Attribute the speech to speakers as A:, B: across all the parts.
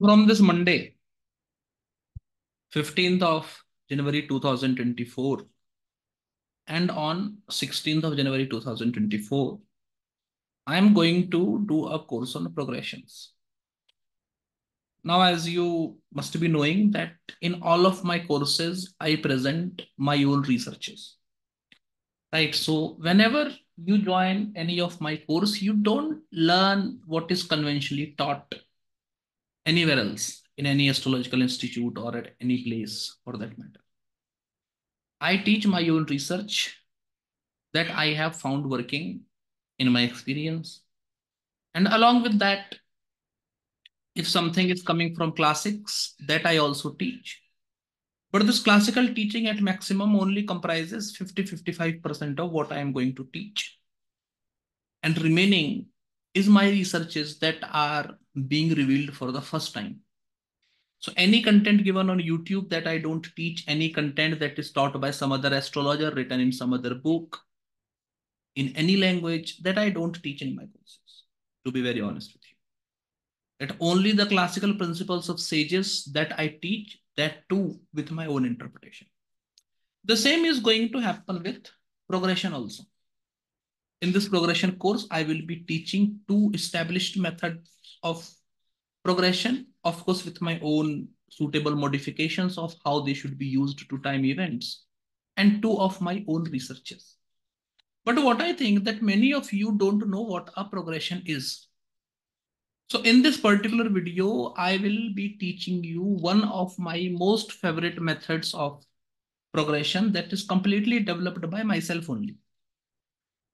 A: From this Monday, 15th of January 2024, and on 16th of January 2024, I am going to do a course on progressions. Now, as you must be knowing that in all of my courses, I present my own researches. Right. So whenever you join any of my course, you don't learn what is conventionally taught anywhere else in any astrological institute or at any place for that matter. I teach my own research that I have found working in my experience. And along with that, if something is coming from classics, that I also teach. But this classical teaching at maximum only comprises 50-55% of what I am going to teach. And remaining is my researches that are being revealed for the first time. So any content given on YouTube that I don't teach, any content that is taught by some other astrologer written in some other book, in any language that I don't teach in my courses, to be very honest with you. That only the classical principles of sages that I teach, that too with my own interpretation. The same is going to happen with progression also. In this progression course, I will be teaching two established methods of progression, of course, with my own suitable modifications of how they should be used to time events, and two of my own researches. But what I think that many of you don't know what a progression is. So in this particular video, I will be teaching you one of my most favorite methods of progression that is completely developed by myself only.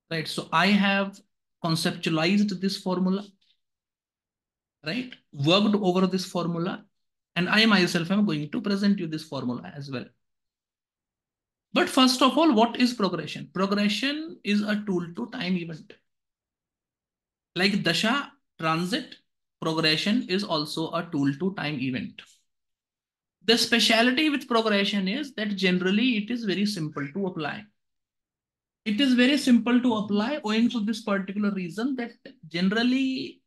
A: Right. So I have conceptualized this formula, right? Worked over this formula, and I myself am going to present you this formula as well. But first of all, what is progression? Progression is a tool to time event. Like Dasha transit, progression is also a tool to time event. The speciality with progression is that generally it is very simple to apply. It is very simple to apply owing to this particular reason that generally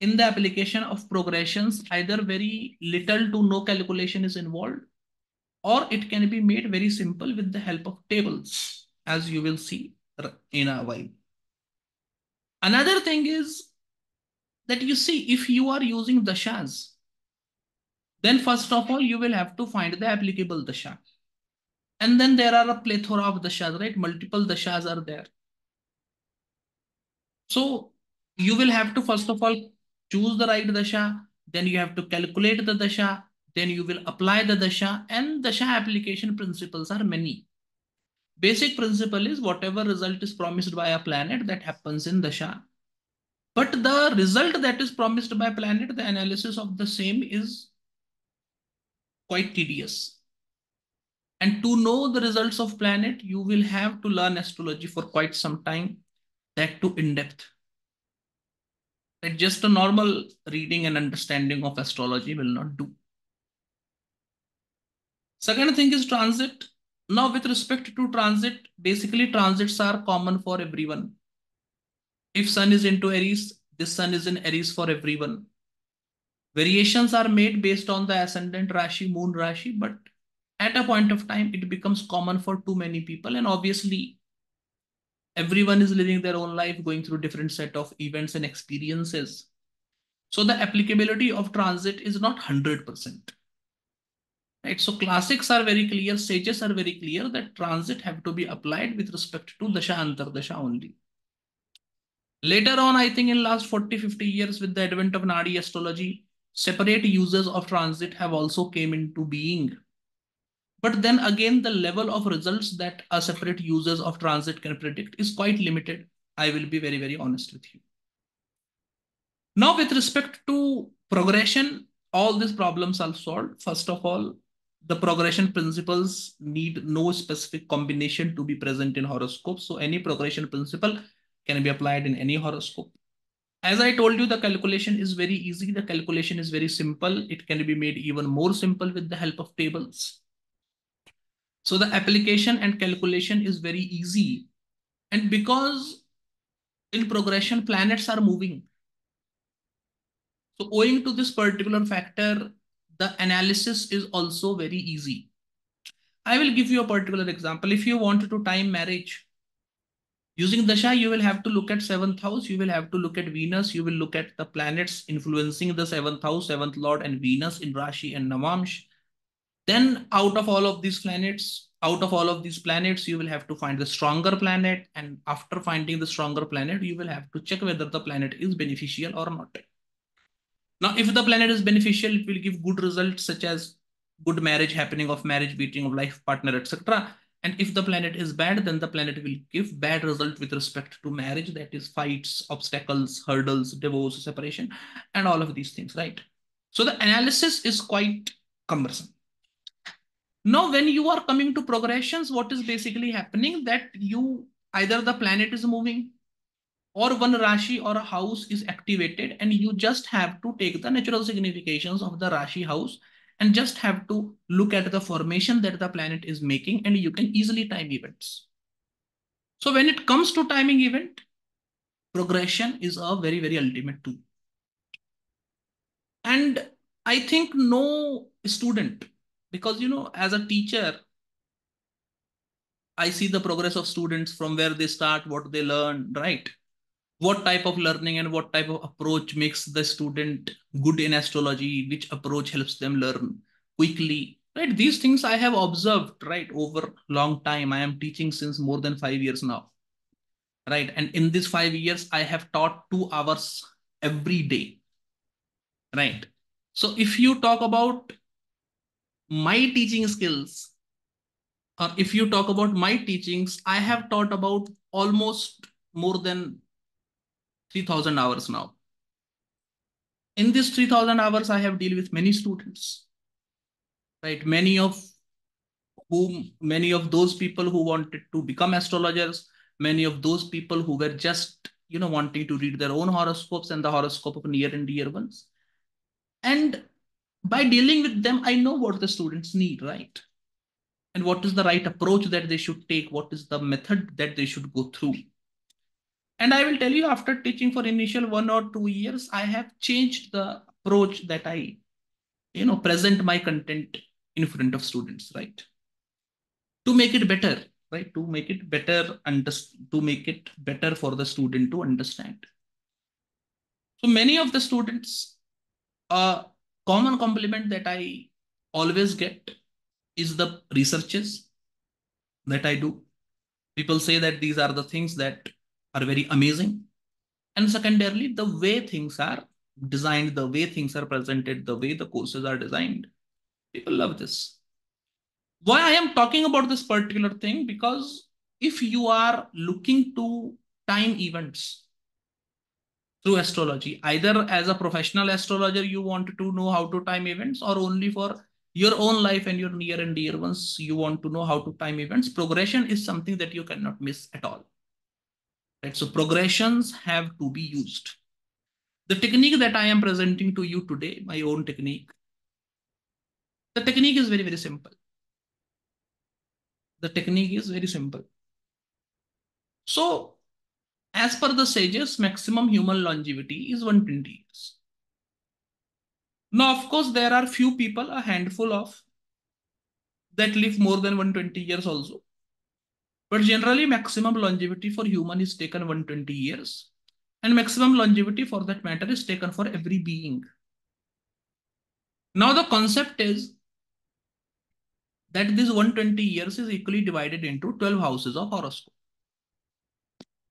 A: in the application of progressions, either very little to no calculation is involved or it can be made very simple with the help of tables, as you will see in a while. Another thing is that you see, if you are using dashas, then first of all, you will have to find the applicable dasha. And then there are a plethora of dashas, right? Multiple dashas are there. So you will have to first of all choose the right dasha, then you have to calculate the dasha, then you will apply the dasha and dasha application principles are many. Basic principle is whatever result is promised by a planet that happens in dasha. But the result that is promised by planet, the analysis of the same is quite tedious. And to know the results of planet, you will have to learn astrology for quite some time, that to in depth. That just a normal reading and understanding of astrology will not do. Second thing is transit. Now, with respect to transit, basically transits are common for everyone. If sun is into Aries, this sun is in Aries for everyone. Variations are made based on the ascendant Rashi, moon Rashi, but at a point of time, it becomes common for too many people. And obviously, everyone is living their own life, going through different set of events and experiences. So the applicability of transit is not 100%. Right? So classics are very clear, sages are very clear that transit have to be applied with respect to Dasha Antardasha only. Later on, I think in last 40, 50 years with the advent of Nadi astrology, separate uses of transit have also came into being. But then again, the level of results that a separate users of transit can predict is quite limited. I will be very, very honest with you. Now, with respect to progression, all these problems are solved. First of all, the progression principles need no specific combination to be present in horoscope. So any progression principle can be applied in any horoscope. As I told you, the calculation is very easy. The calculation is very simple. It can be made even more simple with the help of tables. So the application and calculation is very easy. And because in progression, planets are moving. So owing to this particular factor, the analysis is also very easy. I will give you a particular example. If you want to time marriage, using Dasha, you will have to look at seventh house, you will have to look at Venus, you will look at the planets influencing the seventh house, seventh lord and Venus in Rashi and Navamsh. Then out of all of these planets, out of all of these planets, you will have to find the stronger planet. And after finding the stronger planet, you will have to check whether the planet is beneficial or not. Now, if the planet is beneficial, it will give good results such as good marriage happening of marriage, beating of life partner, etc. And if the planet is bad, then the planet will give bad result with respect to marriage, that is fights, obstacles, hurdles, divorce, separation, and all of these things, right? So the analysis is quite cumbersome. Now, when you are coming to progressions, what is basically happening that you either the planet is moving or one Rashi or a house is activated and you just have to take the natural significations of the Rashi house and just have to look at the formation that the planet is making and you can easily time events. So when it comes to timing event, progression is a very, very ultimate tool. And I think no student, because, you know, as a teacher, I see the progress of students from where they start, what they learn, right? what type of learning and what type of approach makes the student good in astrology, which approach helps them learn quickly, right? These things I have observed, right, over long time. I am teaching since more than five years now, right? And in these five years, I have taught two hours every day, right? So if you talk about my teaching skills, or if you talk about my teachings, I have taught about almost more than 3000 hours now. In this 3000 hours, I have dealt with many students, right? Many of whom, many of those people who wanted to become astrologers, many of those people who were just, you know, wanting to read their own horoscopes and the horoscope of near and dear ones. And by dealing with them, I know what the students need, right? And what is the right approach that they should take? What is the method that they should go through? And I will tell you after teaching for initial one or two years, I have changed the approach that I, you know, present my content in front of students, right? To make it better, right? To make it better, to make it better for the student to understand. So many of the students, a common compliment that I always get is the researches that I do. People say that these are the things that are very amazing. And secondarily, the way things are designed, the way things are presented, the way the courses are designed, people love this. Why I am talking about this particular thing? Because if you are looking to time events through astrology, either as a professional astrologer, you want to know how to time events or only for your own life and your near and dear ones, you want to know how to time events. Progression is something that you cannot miss at all. Right? So progressions have to be used. The technique that I am presenting to you today, my own technique, the technique is very, very simple. The technique is very simple. So as per the sages, maximum human longevity is 120 years. Now, of course, there are few people, a handful of, that live more than 120 years also. But generally, maximum longevity for human is taken 120 years. And maximum longevity for that matter is taken for every being. Now the concept is that this 120 years is equally divided into 12 houses of horoscope.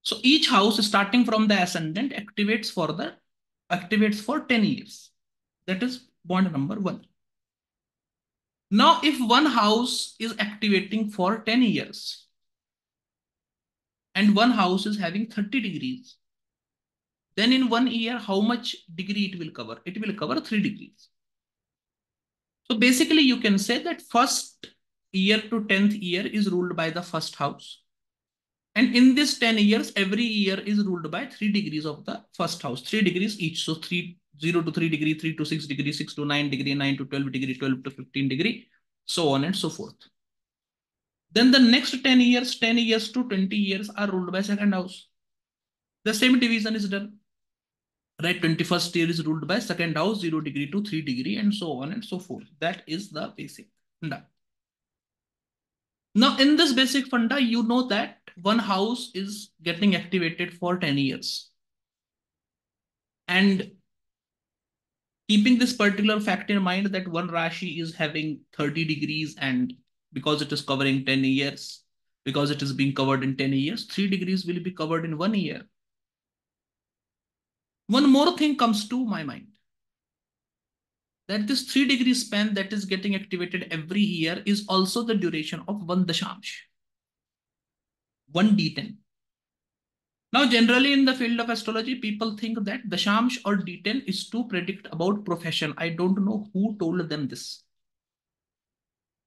A: So each house starting from the ascendant activates for the activates for 10 years. That is bond number one. Now, if one house is activating for 10 years, and one house is having 30 degrees, then in one year, how much degree it will cover? It will cover three degrees. So basically you can say that first year to 10th year is ruled by the first house. And in this 10 years, every year is ruled by three degrees of the first house, three degrees each. So three, zero to three degree, three to six degree, six to nine degree, nine to 12 degree, 12 to 15 degree, so on and so forth. Then the next 10 years, 10 years to 20 years are ruled by second house. The same division is done. right 21st year is ruled by second house 0 degree to 3 degree and so on and so forth that is the basic funda now in this basic funda you know that one house is getting activated for 10 years. And keeping this particular fact in mind that one rashi is having 30 degrees and because it is covering 10 years because it is being covered in 10 years 3 degrees will be covered in one year. One more thing comes to my mind. That this three degree span that is getting activated every year is also the duration of one dashamsh, one D10. Now, generally in the field of astrology, people think that dashamsh or D10 is to predict about profession. I don't know who told them this.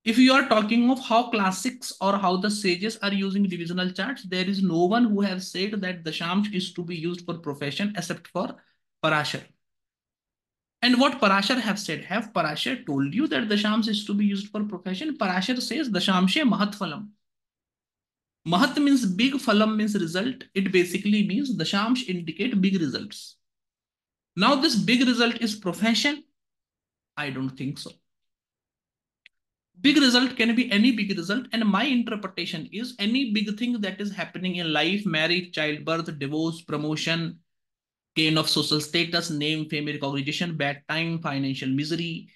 A: If you are talking of how classics or how the sages are using divisional charts, there is no one who has said that Dashamsh is to be used for profession except for Parashar. And what Parashar have said, have Parashar told you that Dashams is to be used for profession? Parashar says Dashamshe Mahat means big, Phalam means result. It basically means Dashams indicate big results. Now this big result is profession? I don't think so big result can be any big result and my interpretation is any big thing that is happening in life marriage childbirth divorce promotion gain of social status name fame recognition bad time financial misery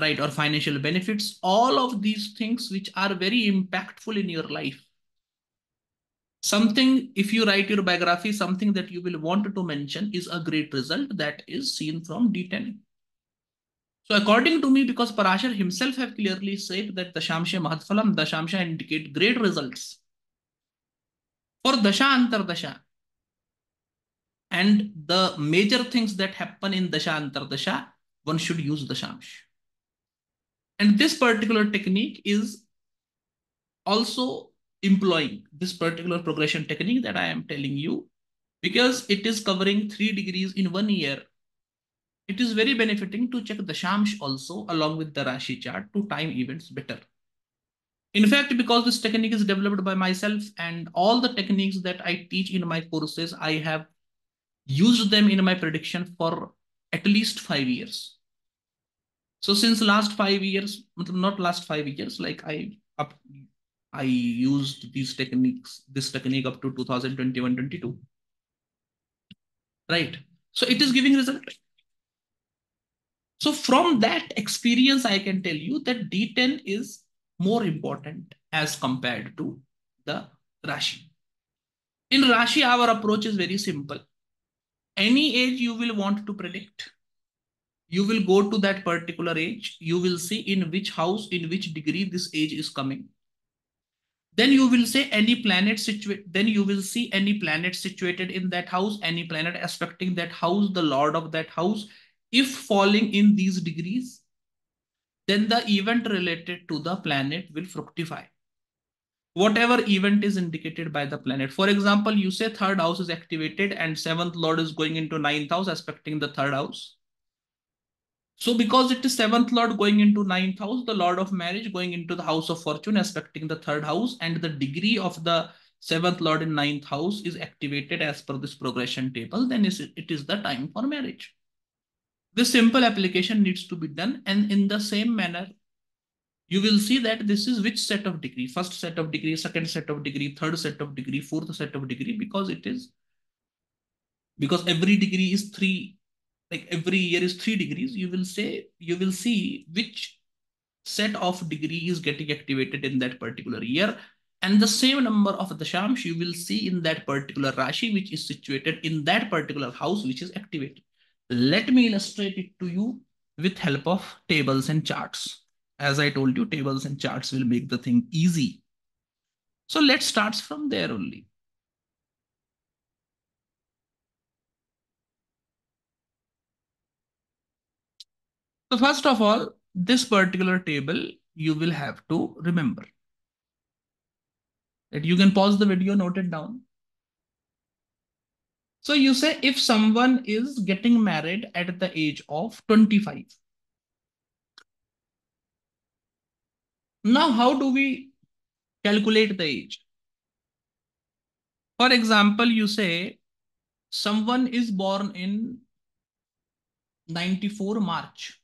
A: right or financial benefits all of these things which are very impactful in your life something if you write your biography something that you will want to mention is a great result that is seen from d10 so according to me, because Parashar himself have clearly said that Dashamsha Mahatphalam, Dashamsha indicate great results. For Dasha Antardasha, and the major things that happen in Dasha Antardasha, one should use Dashamsh. And this particular technique is also employing this particular progression technique that I am telling you because it is covering three degrees in one year it is very benefiting to check Dashamsh also along with the Rashi chart to time events better. In fact, because this technique is developed by myself and all the techniques that I teach in my courses, I have used them in my prediction for at least five years. So since last five years, not last five years, like I up, I used these techniques, this technique up to 2021-22. Right. So it is giving result. So from that experience, I can tell you that D10 is more important as compared to the Rashi. In Rashi, our approach is very simple. Any age you will want to predict, you will go to that particular age. You will see in which house, in which degree this age is coming. Then you will say any planet situated, then you will see any planet situated in that house, any planet aspecting that house, the lord of that house, if falling in these degrees, then the event related to the planet will fructify. Whatever event is indicated by the planet. For example, you say third house is activated and seventh lord is going into ninth house aspecting the third house. So because it is seventh lord going into ninth house, the lord of marriage going into the house of fortune aspecting the third house and the degree of the seventh lord in ninth house is activated as per this progression table, then it is the time for marriage. This simple application needs to be done. And in the same manner, you will see that this is which set of degree, first set of degree, second set of degree, third set of degree, fourth set of degree, because it is, because every degree is three, like every year is three degrees, you will say, you will see which set of degree is getting activated in that particular year. And the same number of the shams you will see in that particular Rashi, which is situated in that particular house, which is activated. Let me illustrate it to you with help of tables and charts. As I told you, tables and charts will make the thing easy. So let's start from there only. So first of all, this particular table you will have to remember. That you can pause the video, note it down. So you say if someone is getting married at the age of 25. Now, how do we calculate the age? For example, you say someone is born in 94 March.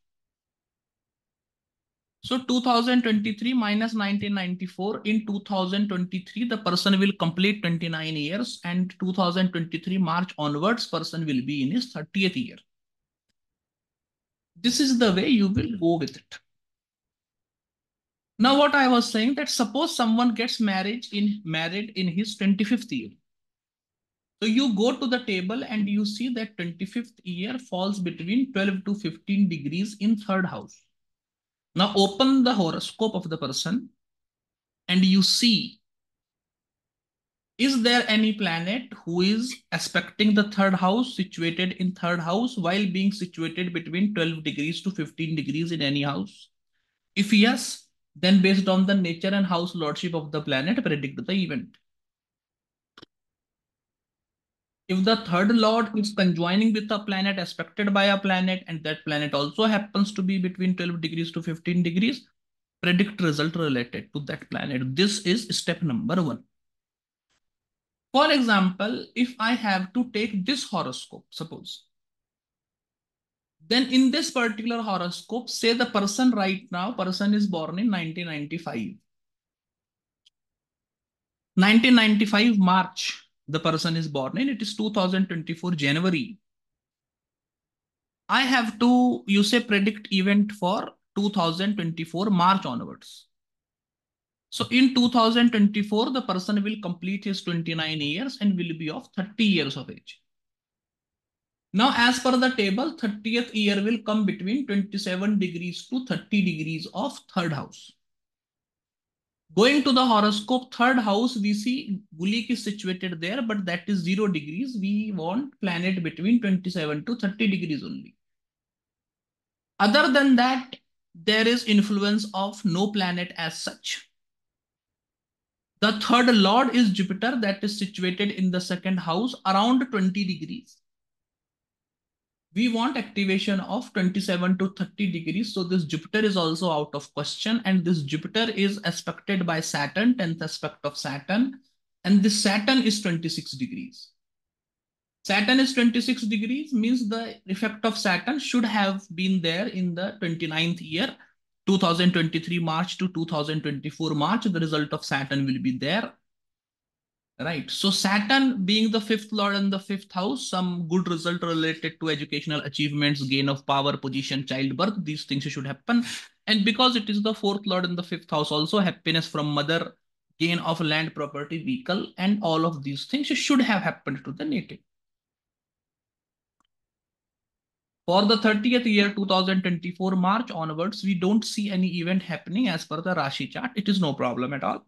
A: So 2023 minus 1994 in 2023, the person will complete 29 years and 2023 March onwards, person will be in his 30th year. This is the way you will go with it. Now, what I was saying that suppose someone gets married in married in his 25th year. So you go to the table and you see that 25th year falls between 12 to 15 degrees in third house. Now open the horoscope of the person and you see is there any planet who is aspecting the third house situated in third house while being situated between 12 degrees to 15 degrees in any house? If yes, then based on the nature and house lordship of the planet, predict the event. If the third lord is conjoining with a planet aspected by a planet and that planet also happens to be between 12 degrees to 15 degrees, predict result related to that planet. This is step number one. For example, if I have to take this horoscope, suppose, then in this particular horoscope, say the person right now, person is born in 1995. 1995 March, the person is born in, it is 2024 January. I have to, you say predict event for 2024 March onwards. So in 2024, the person will complete his 29 years and will be of 30 years of age. Now, as per the table, 30th year will come between 27 degrees to 30 degrees of third house. Going to the horoscope, third house, we see Gulik is situated there, but that is zero degrees. We want planet between 27 to 30 degrees only. Other than that, there is influence of no planet as such. The third lord is Jupiter that is situated in the second house around 20 degrees we want activation of 27 to 30 degrees. So this Jupiter is also out of question. And this Jupiter is aspected by Saturn, 10th aspect of Saturn. And this Saturn is 26 degrees. Saturn is 26 degrees means the effect of Saturn should have been there in the 29th year, 2023 March to 2024 March. The result of Saturn will be there. Right. So Saturn being the fifth lord in the fifth house, some good result related to educational achievements, gain of power, position, childbirth, these things should happen. And because it is the fourth lord in the fifth house, also happiness from mother, gain of land, property, vehicle, and all of these things should have happened to the native. For the 30th year, 2024 March onwards, we don't see any event happening as per the Rashi chart. It is no problem at all.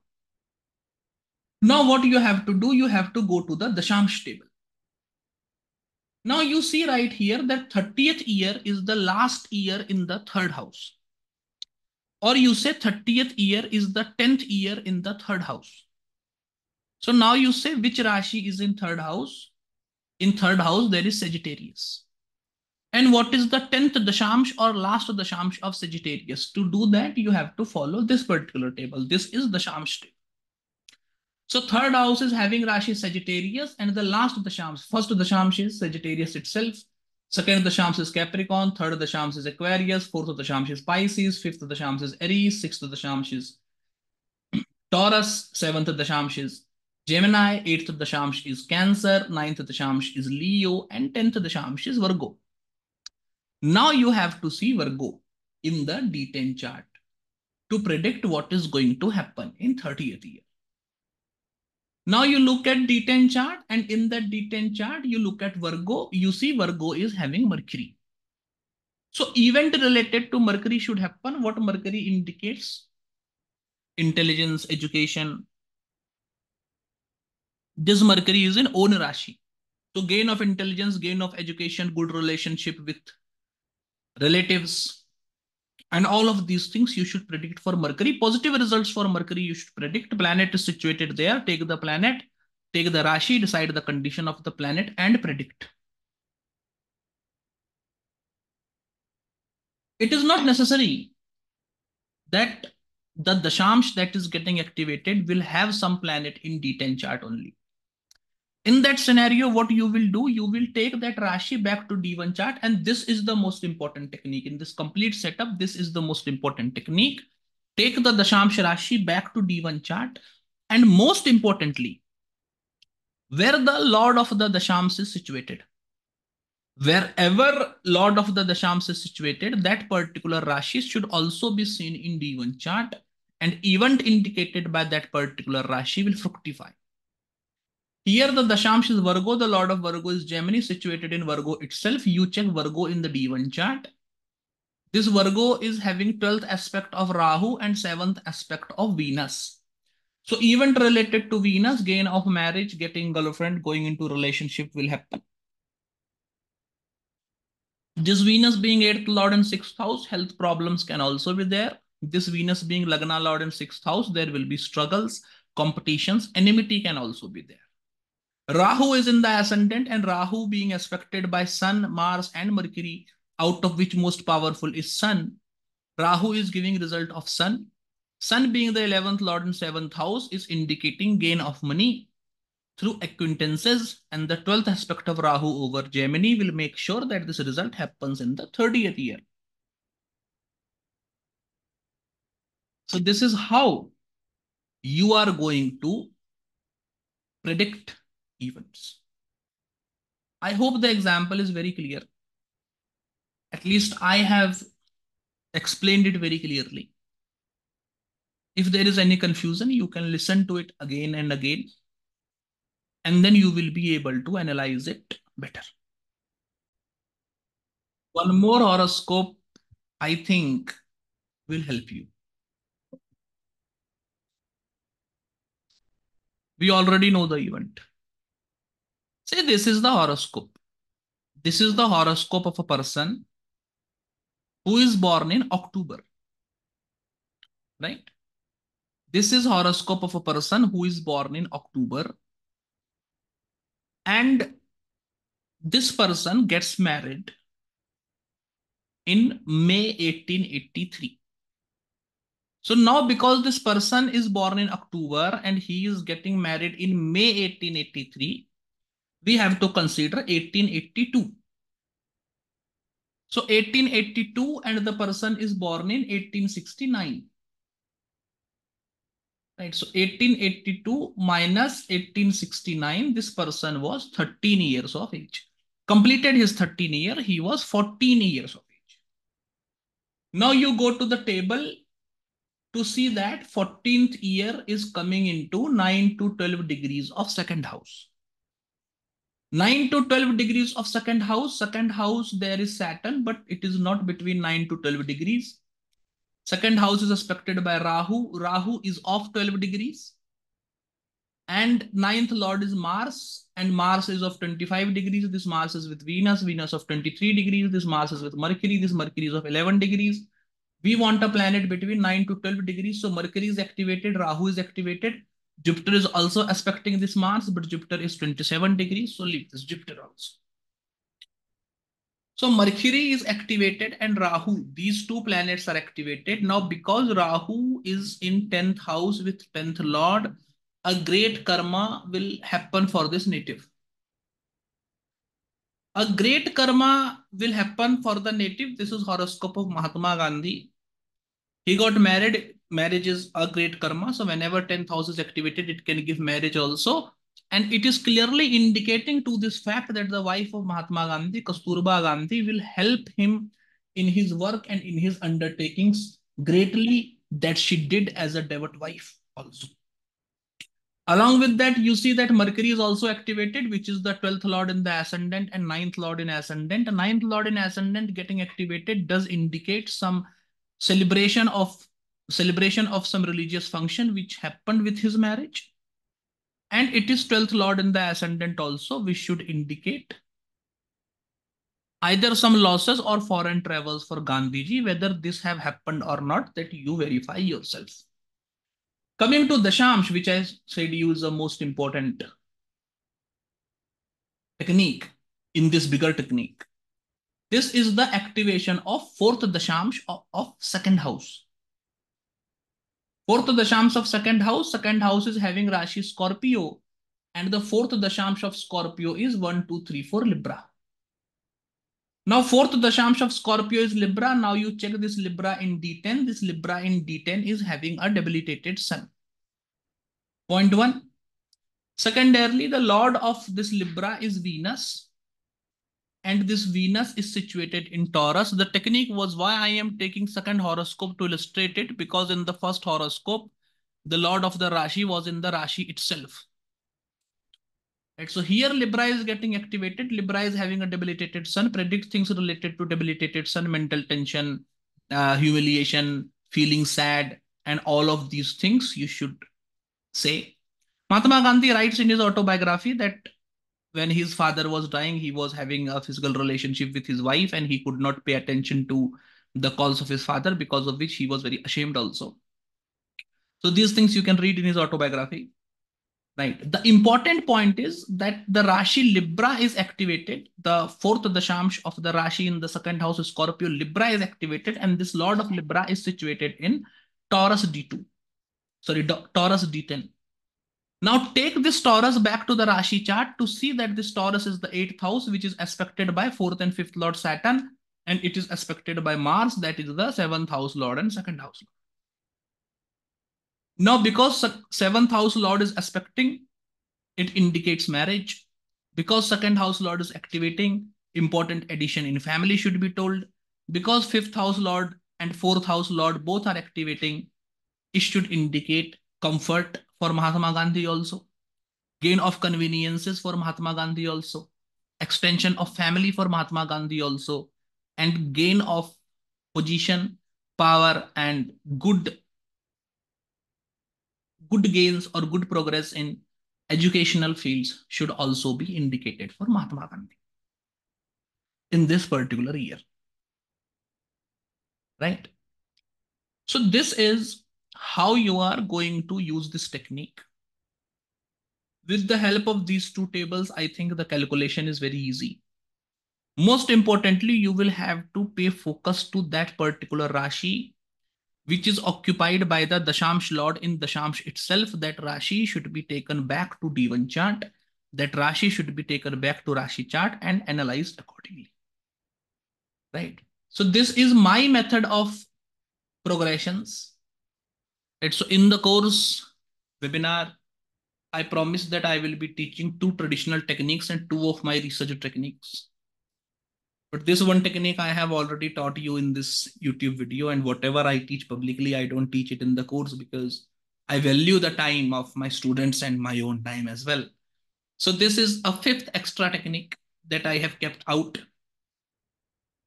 A: Now what you have to do, you have to go to the Dashamsh table. Now you see right here that 30th year is the last year in the third house. Or you say 30th year is the 10th year in the third house. So now you say which Rashi is in third house? In third house, there is Sagittarius. And what is the 10th Dashamsh or last Dashamsh of Sagittarius? To do that, you have to follow this particular table. This is Dashamsh table. So third house is having Rashi Sagittarius and the last of the Shams. First of the Shams is Sagittarius itself. Second of the Shams is Capricorn. Third of the Shams is Aquarius. Fourth of the Shams is Pisces. Fifth of the Shams is Aries. Sixth of the Shams is Taurus. Seventh of the Shams is Gemini. Eighth of the Shams is Cancer. Ninth of the Shams is Leo. And tenth of the Shams is Virgo. Now you have to see Virgo in the D10 chart to predict what is going to happen in 30th year. Now you look at D10 chart and in that D10 chart, you look at Virgo, you see Virgo is having Mercury. So event related to Mercury should happen. What Mercury indicates? Intelligence, education. This Mercury is in own Rashi. So gain of intelligence, gain of education, good relationship with relatives, and all of these things you should predict for Mercury. Positive results for Mercury you should predict. Planet is situated there. Take the planet, take the Rashi, decide the condition of the planet and predict. It is not necessary that the Dashamsh that is getting activated will have some planet in D10 chart only. In that scenario, what you will do, you will take that Rashi back to D1 chart. And this is the most important technique. In this complete setup, this is the most important technique. Take the Dashamsh Rashi back to D1 chart. And most importantly, where the Lord of the Dashams is situated. Wherever Lord of the Dashams is situated, that particular Rashi should also be seen in D1 chart. And event indicated by that particular Rashi will fructify. Here the Dashamsh is Virgo, the Lord of Virgo is Gemini situated in Virgo itself. You check Virgo in the D1 chart. This Virgo is having 12th aspect of Rahu and 7th aspect of Venus. So event related to Venus, gain of marriage, getting girlfriend, going into relationship will happen. This Venus being 8th Lord in 6th house, health problems can also be there. This Venus being Lagna Lord in 6th house, there will be struggles, competitions, enmity can also be there. Rahu is in the ascendant and Rahu being aspected by Sun, Mars and Mercury, out of which most powerful is Sun. Rahu is giving result of Sun. Sun being the 11th Lord in 7th house is indicating gain of money through acquaintances and the 12th aspect of Rahu over Gemini will make sure that this result happens in the 30th year. So this is how you are going to predict events. I hope the example is very clear. At least I have explained it very clearly. If there is any confusion, you can listen to it again and again, and then you will be able to analyze it better. One more horoscope, I think, will help you. We already know the event. Say this is the horoscope. This is the horoscope of a person who is born in October. Right? This is horoscope of a person who is born in October. And this person gets married in May 1883. So now because this person is born in October and he is getting married in May 1883, we have to consider 1882. So 1882 and the person is born in 1869. Right, so 1882 minus 1869, this person was 13 years of age. Completed his 13 year, he was 14 years of age. Now you go to the table to see that 14th year is coming into 9 to 12 degrees of second house. 9 to 12 degrees of second house. Second house, there is Saturn, but it is not between 9 to 12 degrees. Second house is aspected by Rahu. Rahu is off 12 degrees. And ninth lord is Mars. And Mars is of 25 degrees. This Mars is with Venus. Venus of 23 degrees. This Mars is with Mercury. This Mercury is of 11 degrees. We want a planet between 9 to 12 degrees. So Mercury is activated. Rahu is activated. Jupiter is also aspecting this Mars, but Jupiter is 27 degrees. So leave this Jupiter also. So Mercury is activated and Rahu, these two planets are activated. Now, because Rahu is in 10th house with 10th Lord, a great karma will happen for this native. A great karma will happen for the native. This is horoscope of Mahatma Gandhi. He got married marriage is a great karma. So whenever 10th house is activated, it can give marriage also. And it is clearly indicating to this fact that the wife of Mahatma Gandhi, Kasturba Gandhi, will help him in his work and in his undertakings greatly that she did as a devout wife also. Along with that, you see that Mercury is also activated, which is the 12th Lord in the ascendant and 9th Lord in ascendant. 9th Lord in ascendant getting activated does indicate some celebration of celebration of some religious function which happened with his marriage. And it is 12th Lord in the ascendant also, which should indicate either some losses or foreign travels for Gandhiji, whether this have happened or not, that you verify yourself. Coming to Dashamsh, which I said you is the most important technique in this bigger technique. This is the activation of fourth Dashamsh of, of second house. Fourth Dashams of second house. Second house is having Rashi Scorpio. And the fourth Dashamsh of Scorpio is 1, 2, 3, 4 Libra. Now, fourth Dashamsh of Scorpio is Libra. Now you check this Libra in D10. This Libra in D10 is having a debilitated sun. Point one. Secondarily, the Lord of this Libra is Venus. And this Venus is situated in Taurus. The technique was why I am taking second horoscope to illustrate it because in the first horoscope, the Lord of the Rashi was in the Rashi itself. Right, so here Libra is getting activated. Libra is having a debilitated sun, predict things related to debilitated sun, mental tension, uh, humiliation, feeling sad, and all of these things you should say. Mahatma Gandhi writes in his autobiography that when his father was dying, he was having a physical relationship with his wife and he could not pay attention to the calls of his father, because of which he was very ashamed also. So these things you can read in his autobiography right? The important point is that the Rashi Libra is activated. The fourth Dashamsh of the Rashi in the second house Scorpio. Libra is activated and this Lord of Libra is situated in Taurus D2. Sorry, Taurus D10. Now take this Taurus back to the Rashi chart to see that this Taurus is the eighth house, which is aspected by fourth and fifth Lord Saturn, and it is aspected by Mars, that is the seventh house Lord and second house Lord. Now, because seventh house lord is aspecting, it indicates marriage. Because second house lord is activating, important addition in family should be told. Because fifth house lord and fourth house lord both are activating, it should indicate comfort for Mahatma Gandhi also. Gain of conveniences for Mahatma Gandhi also. Extension of family for Mahatma Gandhi also. And gain of position, power, and good good gains or good progress in educational fields should also be indicated for Mahatma Gandhi in this particular year. Right? So this is how you are going to use this technique. With the help of these two tables, I think the calculation is very easy. Most importantly, you will have to pay focus to that particular Rashi which is occupied by the Dashamsh Lord in Dashamsh itself, that Rashi should be taken back to D1 chart, that Rashi should be taken back to Rashi chart and analyzed accordingly. Right. So this is my method of progressions. So in the course webinar, I promise that I will be teaching two traditional techniques and two of my research techniques. But this one technique I have already taught you in this YouTube video and whatever I teach publicly, I don't teach it in the course because I value the time of my students and my own time as well. So this is a fifth extra technique that I have kept out.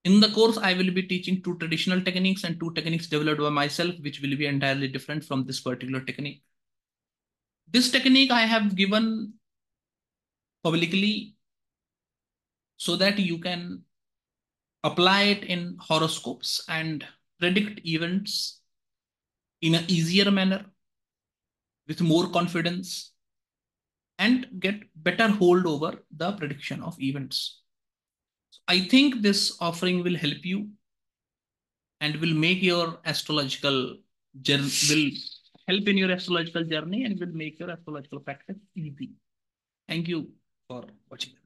A: In the course, I will be teaching two traditional techniques and two techniques developed by myself, which will be entirely different from this particular technique. This technique I have given publicly so that you can apply it in horoscopes and predict events in an easier manner with more confidence and get better hold over the prediction of events. I think this offering will help you and will make your astrological journey, will help in your astrological journey and will make your astrological practice easy. Thank you for watching.